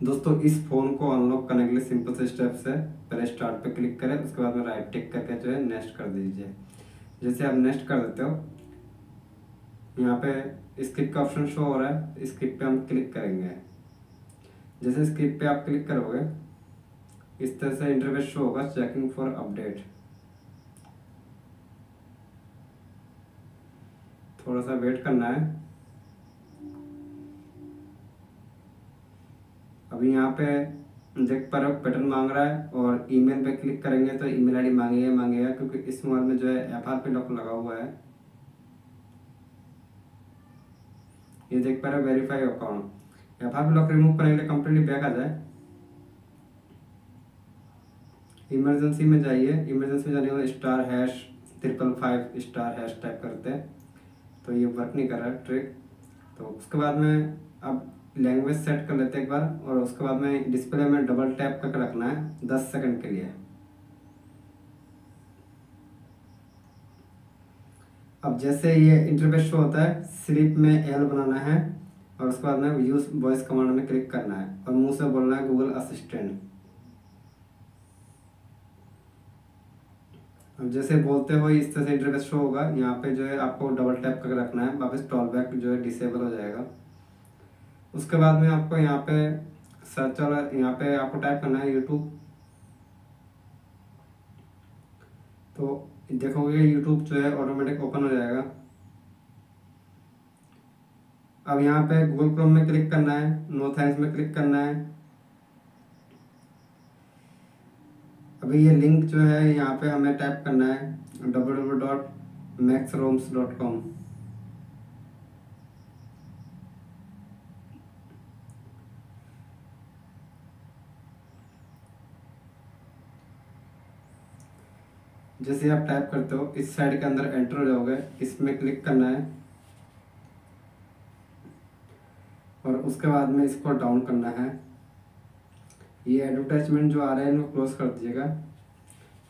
दोस्तों, इस फ़ोन को अनलॉक करने के लिए सिंपल से स्टेप्स है। पहले स्टार्ट पे क्लिक करें, उसके बाद में राइट टिक करके जो है नेक्स्ट कर दीजिए। जैसे आप नेक्स्ट कर देते हो, यहाँ पे स्क्रिप्ट का ऑप्शन शो हो रहा है स्क्रिप्ट पे हम क्लिक करेंगे। जैसे स्क्रिप्ट पे आप क्लिक करोगे, इस तरह से इंटरव्यू शो होगा चेकिंग फॉर अपडेट थोड़ा सा वेट करना है। अभी यहाँ पे देख पा रहे पैटर्न मांग रहा है और ईमेल पे क्लिक करेंगे तो ईमेल आईडी मांगेगा मांगेगा, क्योंकि इस मोबाइल में जो है एफ़ आर पी लॉक लगा हुआ है। ये देख पा रहे verify account F R P lock remove करने के लिए कंप्लीटली बैक आ जाए। इमरजेंसी में जाइए इमरजेंसी में जाने के बाद star hash triple five star hash type करते हैं। तो ये वर्क नहीं कर रहा है ट्रिक तो उसके बाद में अब लैंग्वेज सेट कर लेते हैं एक बार, और उसके बाद में डिस्प्ले में डबल टैप करके रखना है दस सेकंड के लिए। अब जैसे ये इंटरफेस शो होता है स्लिप में एल बनाना है, और उसके बाद में यूज़ वॉइस कमांड में क्लिक करना है, और मुँह से बोलना है गूगल असिस्टेंट अब जैसे बोलते हो इस तरह से इंटरफेस शो होगा, यहाँ पे जो है आपको डबल टैप करके रखना है, वापस टॉल बैक जो है डिसेबल हो जाएगा। उसके बाद में आपको यहाँ पे सर्च वाला यहाँ पे आपको टाइप करना है यूट्यूब तो देखोगे यूट्यूब जो है ऑटोमेटिक ओपन हो जाएगा. अब यहाँ पे गूगल क्रोम में क्लिक करना है नो थैंक्स में क्लिक करना है. अभी ये लिंक जो है यहाँ पे हमें टाइप करना है W W dot max roms dot com जैसे आप टाइप करते हो, इस साइड के अंदर एंटर हो जाओगे, इसमें क्लिक करना है। और उसके बाद में इसको डाउन करना है। ये एडवर्टाइजमेंट जो आ रहे हैं, इनको क्लोज कर दीजिएगा।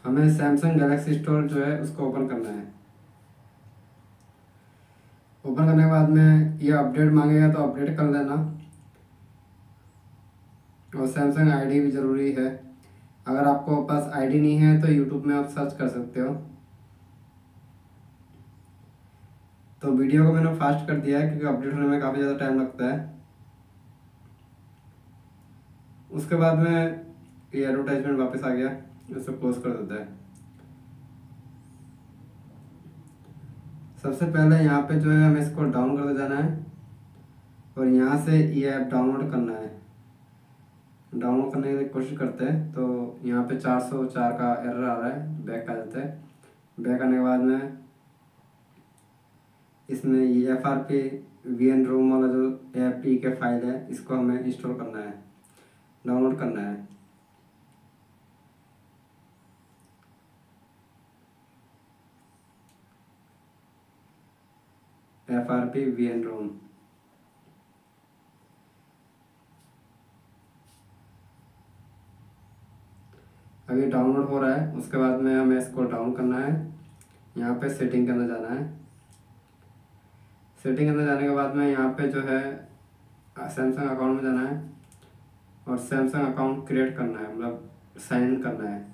हमें सैमसंग गैलेक्सी स्टोर जो है, उसको ओपन करना है। ओपन करने के बाद में ये अपडेट मांगेगा तो अपडेट कर लेना। और सैमसंग आईडी भी ज़रूरी है। अगर आपको पास आईडी नहीं है तो यूट्यूब में आप सर्च कर सकते हो। तो वीडियो को मैंने फास्ट कर दिया है क्योंकि अपडेट होने में काफ़ी ज़्यादा टाइम लगता है। उसके बाद में ये एडवर्टाइजमेंट वापस आ गया इसे क्लोज कर देता है। सबसे पहले यहाँ पे जो है हमें इसको डाउन करते जाना है और यहाँ से ये ऐप डाउनलोड करना है। डाउनलोड करने की कोशिश करते हैं तो यहाँ पे 404 का एरर आ रहा है बैक आ जाता है। बैक आने के बाद में इसमें ये F R P V N ROM वाला जो ए पी के फ़ाइल है, इसको हमें इंस्टॉल करना है डाउनलोड करना है। F R P V N ROM अभी डाउनलोड हो रहा है, उसके बाद में हमें इसको डाउन करना है। यहाँ पे सेटिंग के अंदर जाना है। सेटिंग के अंदर जाने के बाद में यहाँ पे जो है सैमसंग अकाउंट में जाना है। और सैमसंग अकाउंट क्रिएट करना है मतलब साइन इन करना है।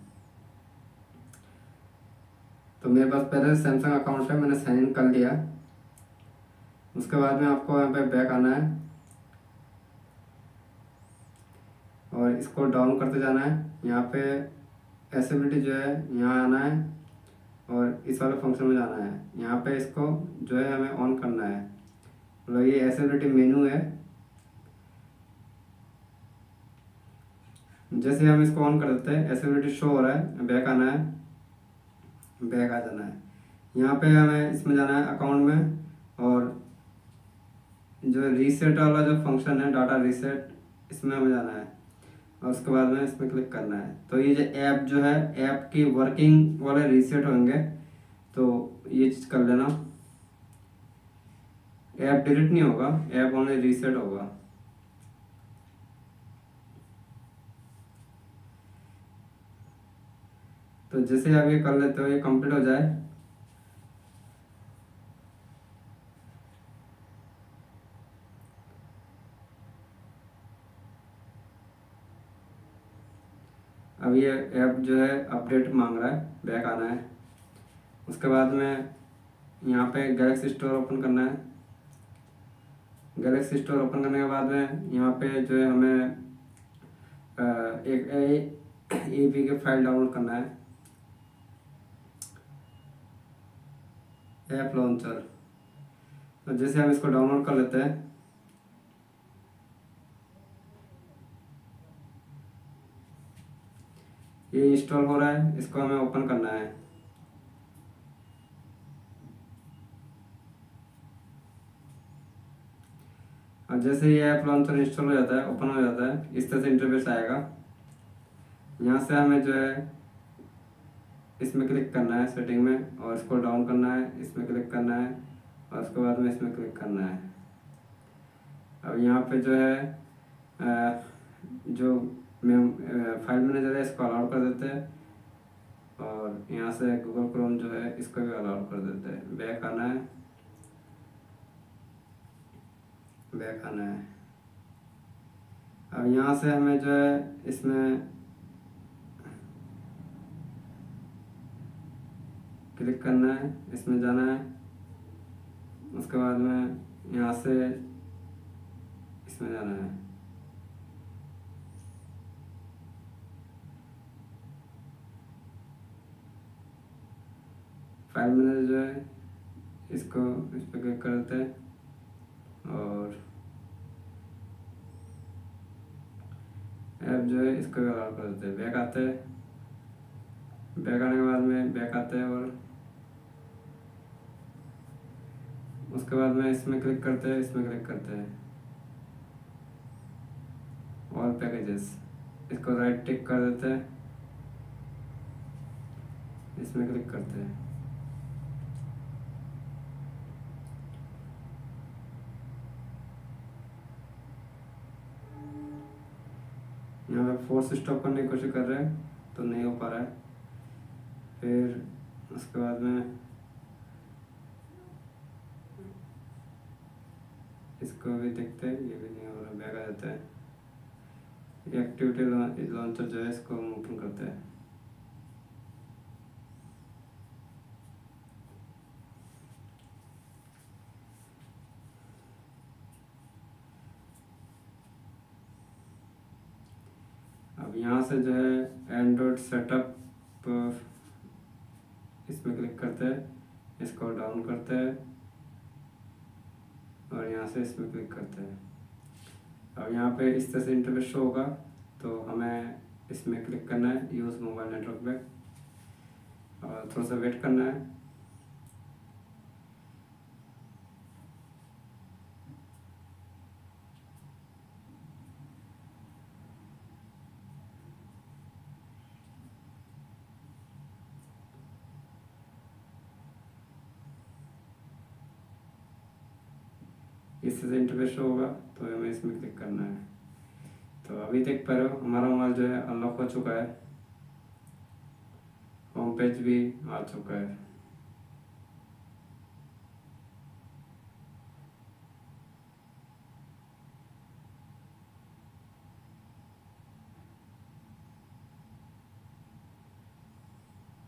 तो मेरे पास पहले सैमसंग अकाउंट है मैंने साइन इन कर लिया। उसके बाद में आपको यहाँ पे बैक आना है। और इसको डाउन करते जाना है। यहाँ पे एसिबिलिटी जो है यहाँ आना है और इस वाले फ़ंक्शन में जाना है। यहाँ पे इसको जो है हमें ऑन करना है। मतलब ये एसिबिलिटी मेनू है। जैसे हम इसको ऑन कर देते हैं एसिबिलिटी शो हो रहा है बैक आना है बैक आ जाना है। यहाँ पे हमें इसमें जाना है अकाउंट में और जो रीसेट वाला जो फ़ंक्शन है डाटा रीसेट इसमें हमें जाना है। और उसके बाद में इसमें क्लिक करना है। तो ये जो ऐप जो है ऐप की वर्किंग वाले रीसेट होंगे। तो ये चीज़ कर लेना। ऐप डिलीट नहीं होगा ऐप ओनली रीसेट होगा। तो जैसे आप ये कर लेते हो, ये कंप्लीट हो जाए अब ये ऐप जो है अपडेट मांग रहा है बैक आना है। उसके बाद में यहाँ पे गैलेक्सी स्टोर ओपन करना है। गैलेक्सी स्टोर ओपन करने के बाद में यहाँ पे जो है हमें एक A P K file download करना है। ऐप लॉन्चर तो जैसे हम इसको डाउनलोड कर लेते हैं ये इंस्टॉल हो रहा है, इसको हमें ओपन करना है। अब जैसे ये ऐप लॉन्चर इंस्टॉल हो जाता है ओपन हो जाता है, इस तरह से इंटरफेस आएगा। यहाँ से हमें जो है, इसमें क्लिक करना है सेटिंग में, और इसको डाउन करना है, इसमें क्लिक करना है, और उसके बाद में इसमें क्लिक करना है। अब यहाँ पे जो है जो फ़ाइल मैनेजर है, इसको अलाउ कर देते हैं। और यहाँ से गूगल क्रोम जो है, इसको भी अलाउ कर देते हैं। बैक आना है। बैक आना है। अब यहाँ से हमें जो है, इसमें क्लिक करना है, इसमें जाना है। उसके बाद में यहाँ से इसमें जाना है। फ़ाइल मैनेजर जो है, इसको इस पर क्लिक कर देते हैं और ऐप जो है, इसको भी अलाउ कर देते हैं। बैक आते हैं। बैक आने के बाद में बैक आते हैं और उसके बाद में इसमें क्लिक करते हैं, इसमें क्लिक करते हैं। ऑल पैकेजेस इसको राइट टिक कर देते हैं। इसमें क्लिक करते हैं। यहाँ पे फोर्स स्टॉप करने की कोशिश कर रहे हैं तो नहीं हो पा रहा है। फिर उसके बाद में इसको भी देखते हैं, ये भी नहीं हो रहा, बैग आ जाता है। एक्टिविटी लॉन्चर जो है इसको ओपन करते हैं। यहाँ से जो है एंड्रॉयड सेटअप इसमें क्लिक करते हैं, इसको डाउन करते हैं, और यहाँ से इसमें क्लिक करते हैं। अब यहाँ पे इस तरह से इंटरफेस शो होगा तो हमें इसमें क्लिक करना है यूज़ मोबाइल नेटवर्क पे। और थोड़ा सा वेट करना है। इससे इंटरफेस होगा तो हमें इसमें क्लिक करना है। तो अभी देख पा रहे हो, हमारा मोबाइल जो है अनलॉक हो चुका है। होम पेज भी आ चुका है।